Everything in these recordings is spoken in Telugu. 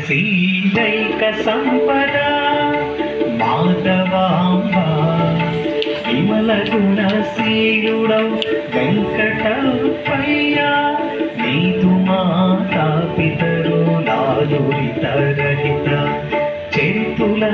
మహిత శ్రీదైక సంపద మాధవాంబ విమల గుణశీలుడౌ వెంకటపయ్య నీదు మాతా పితరు నాలురిత రహిత చేతుల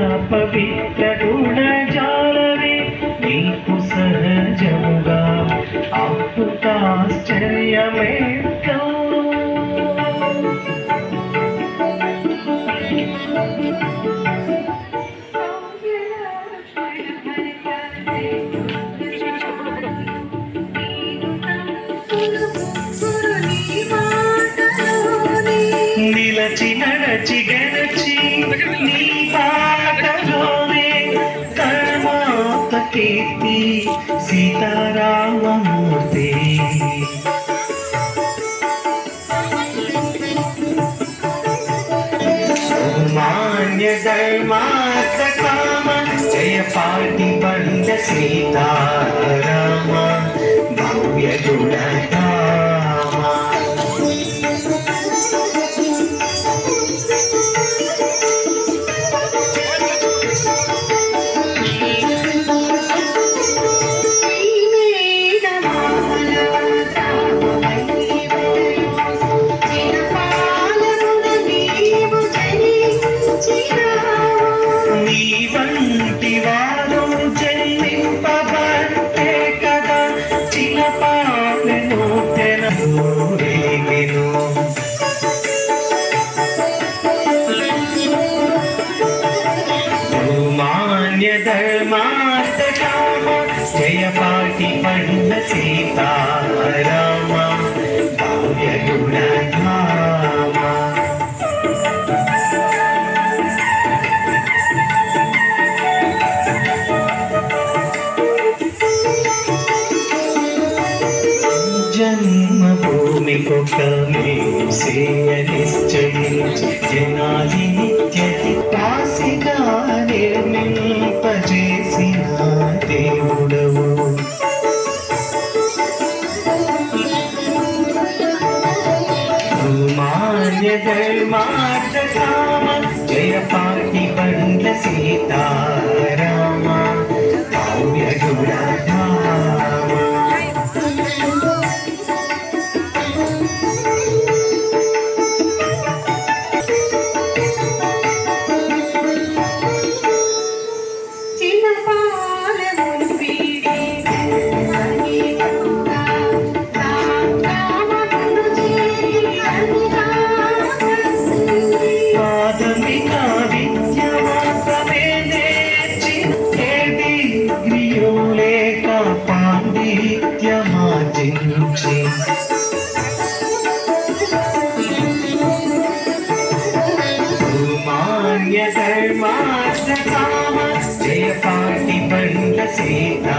सीतारामो मान्यधर्मासतां चयपाठिपञ्च सीता राम भाव्यगुड धर्मास्त राम जय पाठी पण्ड सीता राम जन्मभूमि को कम धर्मास कामस्य काटिबण्डसेता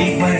big way.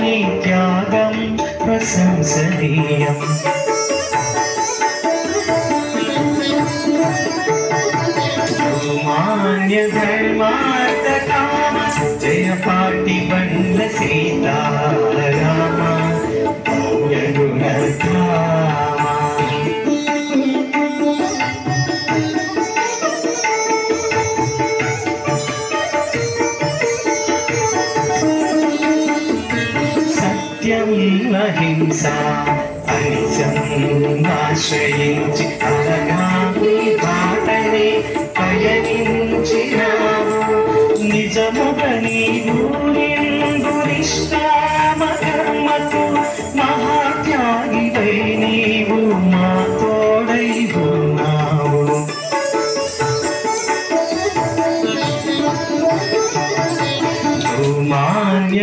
नित्यागं प्रशंसदेयम् अनुमान्यधर्मादयपाटिबण्डसेता అహింస ఆశ్రయించి అలగామి బాటని పయనించినావు నిజముగ నీవు నిష్కామ కర్మకు మహాత్యాగివై నీవు మా తోడై ఉన్నావు. మాన్య